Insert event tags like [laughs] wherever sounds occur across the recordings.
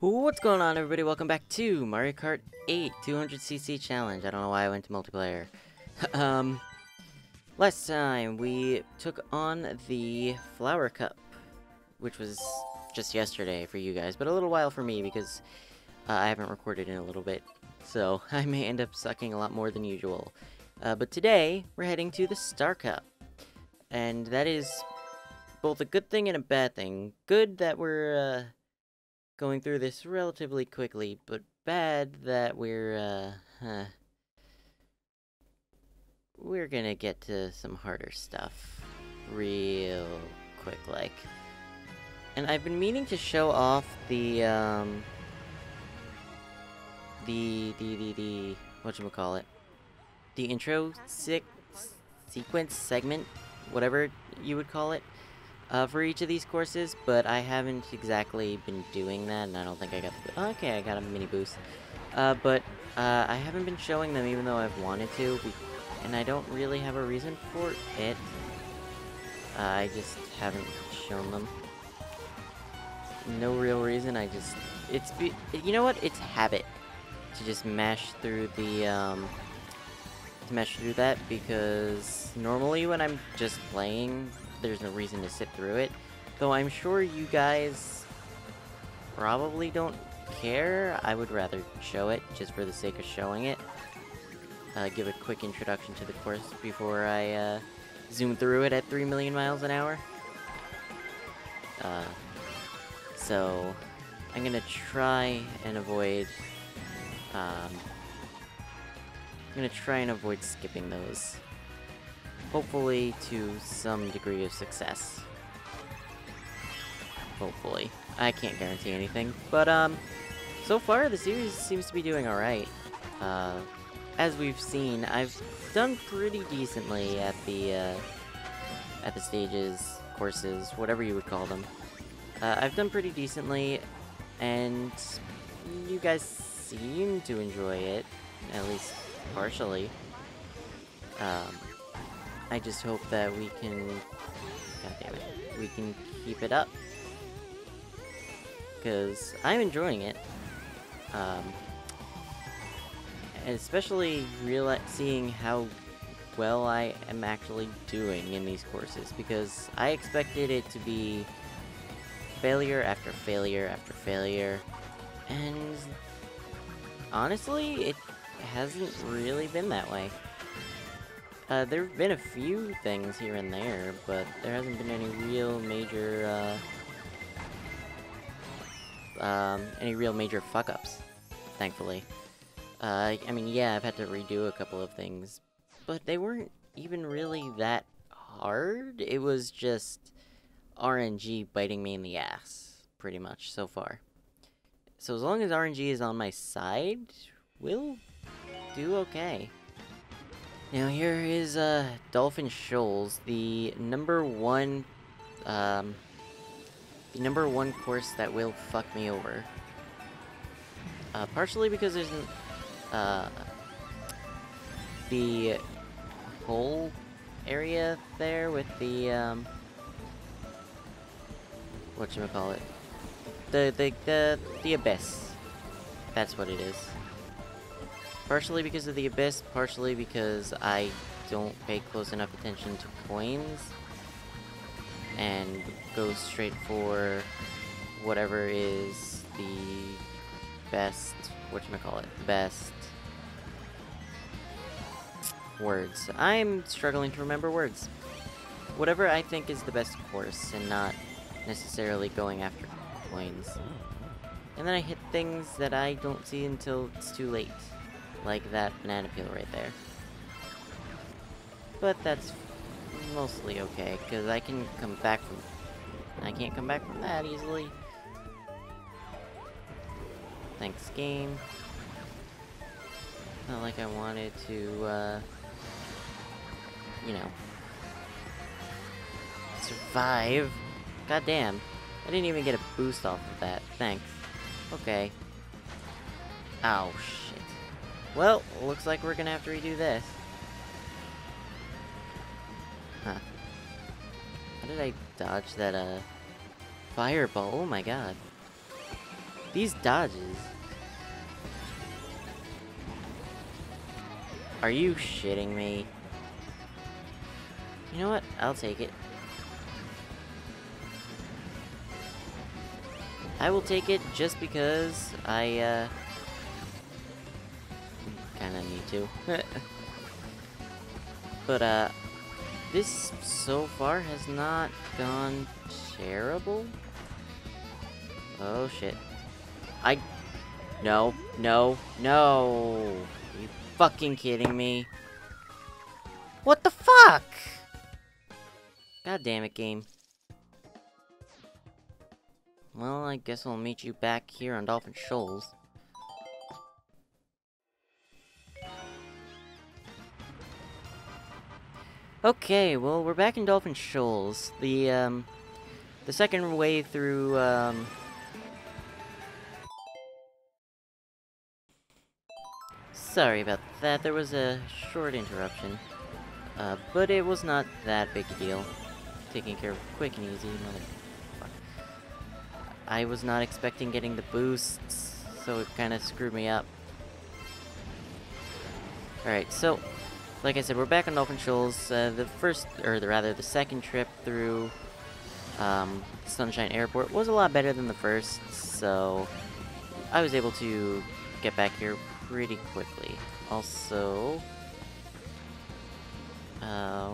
What's going on everybody? Welcome back to Mario Kart 8 200cc challenge. I don't know why I went to multiplayer. [laughs] um, last time we took on the Flower Cup, which was just yesterday for you guys, but a little while for me because uh, I haven't recorded in a little bit. So [laughs] I may end up sucking a lot more than usual. Uh, but today, we're heading to the Star Cup. And that is both a good thing and a bad thing. Good that we're, uh, going through this relatively quickly, but bad that we're, uh, huh, we're gonna get to some harder stuff real quick, like. And I've been meaning to show off the, um, the, the, the, the, whatchamacallit, the intro se sequence segment, whatever you would call it, uh, for each of these courses, but I haven't exactly been doing that, and I don't think I got the... Okay, I got a mini boost. Uh, but, uh, I haven't been showing them even though I've wanted to, and I don't really have a reason for it. Uh, I just haven't shown them. No real reason, I just... It's... You know what? It's habit to just mash through the, um... To mash through that, because normally when I'm just playing, there's no reason to sit through it. Though I'm sure you guys probably don't care. I would rather show it, just for the sake of showing it. Uh, give a quick introduction to the course before I uh, zoom through it at 3 million miles an hour. Uh, so, I'm gonna try and avoid... Um, I'm gonna try and avoid skipping those hopefully to some degree of success. Hopefully. I can't guarantee anything, but um, so far the series seems to be doing alright. Uh, as we've seen, I've done pretty decently at the, uh, at the stages, courses, whatever you would call them. Uh, I've done pretty decently, and you guys seem to enjoy it, at least partially. Um, I just hope that we can... God damn it. We can keep it up. Because I'm enjoying it. Um, especially seeing how well I am actually doing in these courses. Because I expected it to be failure after failure after failure. And honestly, it hasn't really been that way. Uh, there have been a few things here and there, but there hasn't been any real major, uh, um, any real major fuck-ups, thankfully. Uh, I mean, yeah, I've had to redo a couple of things, but they weren't even really that hard. It was just RNG biting me in the ass, pretty much, so far. So as long as RNG is on my side, we'll do okay. Now here is uh, Dolphin Shoals, the number one, um, the number one course that will fuck me over. Uh, partially because there's an, uh, the whole area there with the, um, whatchamacallit, the, the, the, the abyss. That's what it is. Partially because of the Abyss, partially because I don't pay close enough attention to coins and go straight for whatever is the best, whatchamacallit, best words. I'm struggling to remember words. Whatever I think is the best course and not necessarily going after coins. Oh, and then I hit things that I don't see until it's too late. Like that banana peel right there. But that's mostly okay, because I can come back from... I can't come back from that easily. Thanks, game. Not like I wanted to, uh... You know... Survive. God damn. I didn't even get a boost off of that. Thanks. Okay. Shit. Well, looks like we're gonna have to redo this. Huh. How did I dodge that, uh, fireball? Oh my god. These dodges. Are you shitting me? You know what? I'll take it. I will take it just because I, uh... Kinda need to. [laughs] but, uh... This, so far, has not gone terrible. Oh, shit. I... No, no, no! Are you fucking kidding me? What the fuck? God damn it, game. Well, I guess I'll meet you back here on Dolphin Shoals. Okay, well, we're back in Dolphin Shoals. The, um, the second way through, um... Sorry about that, there was a short interruption. Uh, but it was not that big a deal. Taking care of quick and easy, I was not expecting getting the boosts, so it kind of screwed me up. Alright, so, like I said, we're back on Dolphin Shoals. Uh, the first, or the, rather, the second trip through um, Sunshine Airport was a lot better than the first, so I was able to get back here pretty quickly. Also, uh,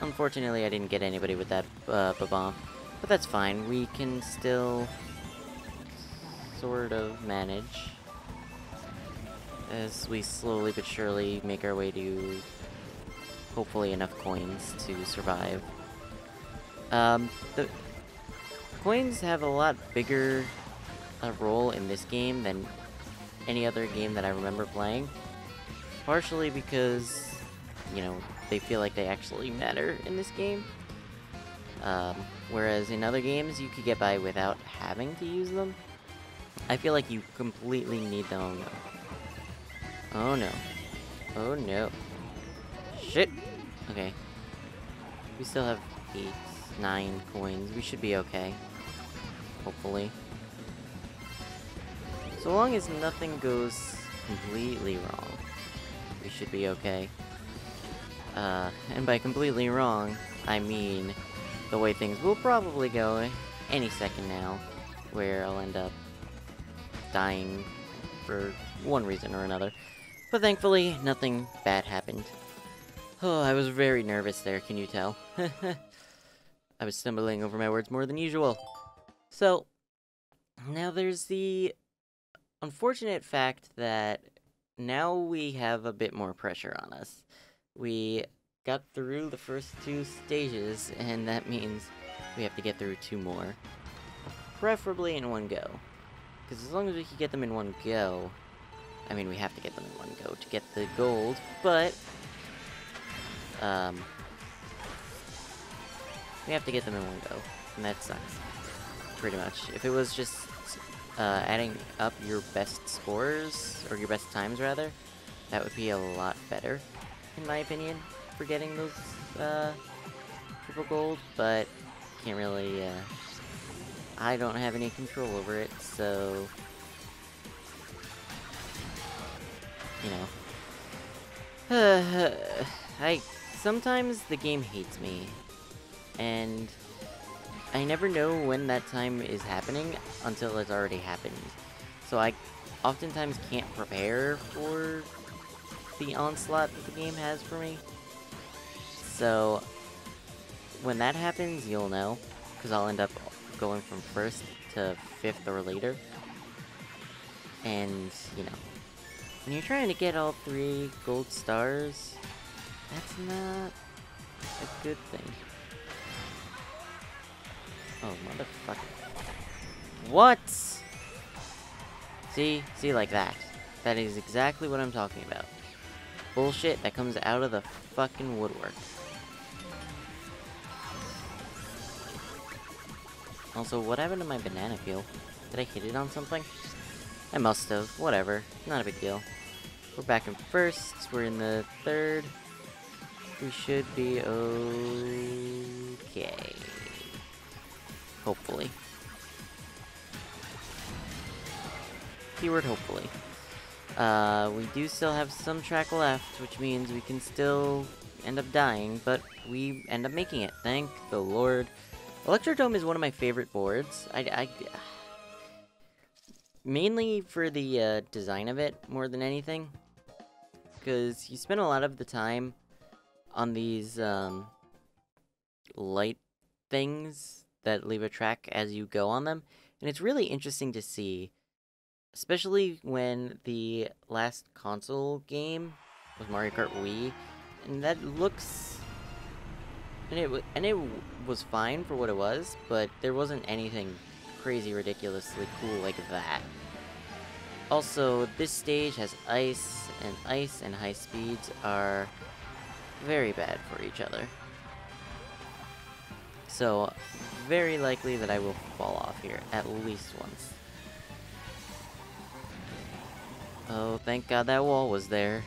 unfortunately, I didn't get anybody with that uh, bomb. But that's fine, we can still sort of manage as we slowly but surely make our way to hopefully enough coins to survive. Um, the coins have a lot bigger uh, role in this game than any other game that I remember playing. Partially because, you know, they feel like they actually matter in this game. Um, whereas in other games, you could get by without having to use them. I feel like you completely need them. Oh no. Oh no. Shit! Okay. We still have eight, nine coins. We should be okay. Hopefully. So long as nothing goes completely wrong, we should be okay. Uh, and by completely wrong, I mean the way things will probably go any second now, where I'll end up dying for one reason or another. But thankfully, nothing bad happened. Oh, I was very nervous there, can you tell? [laughs] I was stumbling over my words more than usual. So, now there's the unfortunate fact that now we have a bit more pressure on us. We got through the first two stages, and that means we have to get through two more. Preferably in one go. Because as long as we can get them in one go, I mean, we have to get them in one go to get the gold, but... Um... We have to get them in one go, and that sucks. Pretty much. If it was just uh, adding up your best scores, or your best times rather, that would be a lot better, in my opinion, for getting those uh, triple gold, but can't really, uh, I don't have any control over it, so, you know. [sighs] I, sometimes the game hates me, and I never know when that time is happening until it's already happened. So I oftentimes can't prepare for the onslaught that the game has for me. So when that happens, you'll know, because I'll end up going from first to fifth or later. And, you know, when you're trying to get all three gold stars, that's not a good thing. Oh, motherfucker. What? See? See, like that. That is exactly what I'm talking about. Bullshit that comes out of the fucking woodwork. Also, what happened to my banana peel? Did I hit it on something? I must have. Whatever. Not a big deal. We're back in first. We're in the third. We should be okay. Hopefully. Keyword hopefully. Uh, we do still have some track left, which means we can still end up dying, but we end up making it. Thank the Lord. Electrodome is one of my favorite boards. I, I mainly for the uh, design of it more than anything, because you spend a lot of the time on these um, light things that leave a track as you go on them, and it's really interesting to see, especially when the last console game was Mario Kart Wii, and that looks and it and it was fine for what it was, but there wasn't anything crazy ridiculously cool like that. Also, this stage has ice, and ice and high speeds are very bad for each other. So, very likely that I will fall off here, at least once. Oh, thank god that wall was there.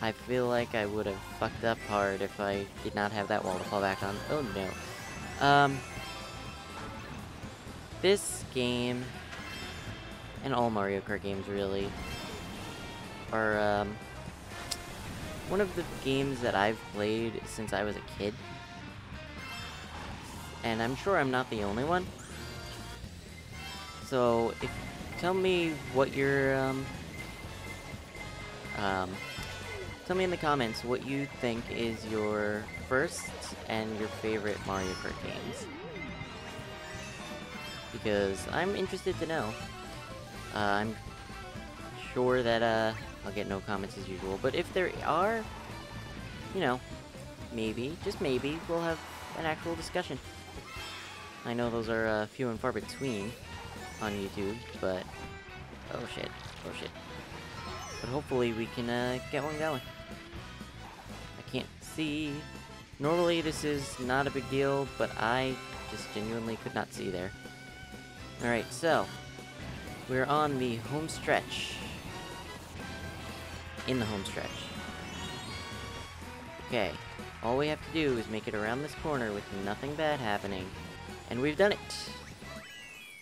I feel like I would have fucked up hard if I did not have that wall to fall back on. Oh no. Um, this game, and all Mario Kart games really, are um, one of the games that I've played since I was a kid. And I'm sure I'm not the only one. So, if tell me what your um, um, Tell me in the comments what you think is your first and your favorite Mario Kart games. Because I'm interested to know. Uh, I'm sure that uh, I'll get no comments as usual, but if there are, you know, maybe, just maybe, we'll have an actual discussion. I know those are uh, few and far between on YouTube, but... Oh shit, oh shit. But hopefully we can uh, get one going I can't see. Normally this is not a big deal, but I just genuinely could not see there. Alright, so, we're on the home stretch. In the home stretch. Okay, all we have to do is make it around this corner with nothing bad happening. And we've done it!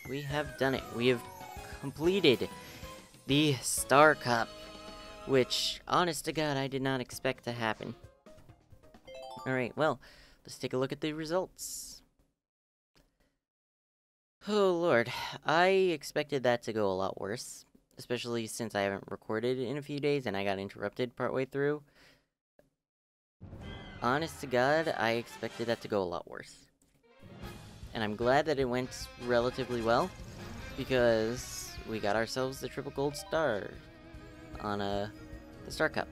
We have done it. We have completed the Star Cup. Which, honest to god, I did not expect to happen. Alright, well, let's take a look at the results. Oh lord, I expected that to go a lot worse. Especially since I haven't recorded in a few days and I got interrupted partway through. Honest to god, I expected that to go a lot worse. And I'm glad that it went relatively well, because we got ourselves the triple gold star on uh, the Star Cup.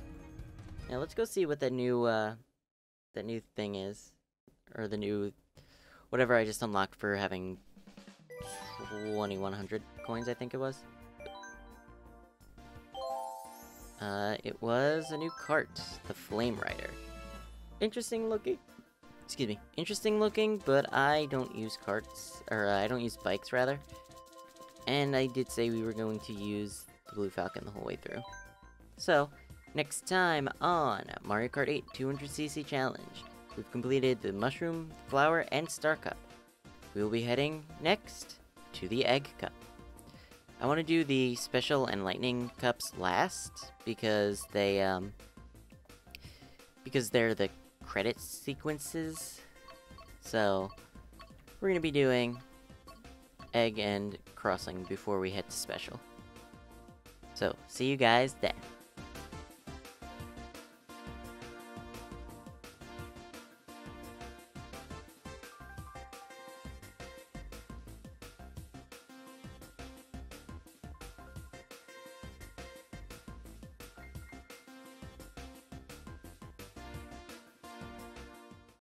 Now let's go see what the new uh, that new thing is. Or the new... Whatever I just unlocked for having 2100 coins, I think it was. Uh, it was a new cart, the Flame Rider. Interesting looking. Excuse me. Interesting looking, but I don't use carts, or uh, I don't use bikes, rather. And I did say we were going to use the Blue Falcon the whole way through. So, Next time on Mario Kart 8 200cc Challenge, we've completed the Mushroom, Flower, and Star Cup. We will be heading next to the Egg Cup. I want to do the Special and Lightning Cups last, because they, um... Because they're the credit sequences. So, we're going to be doing Egg and Crossing before we head to Special. So, see you guys then.